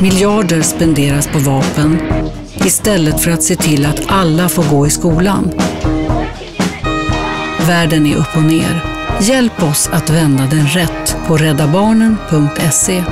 Miljarder spenderas på vapen istället för att se till att alla får gå i skolan. Världen är upp och ner. Hjälp oss att vända den rätt på räddabarnen.se.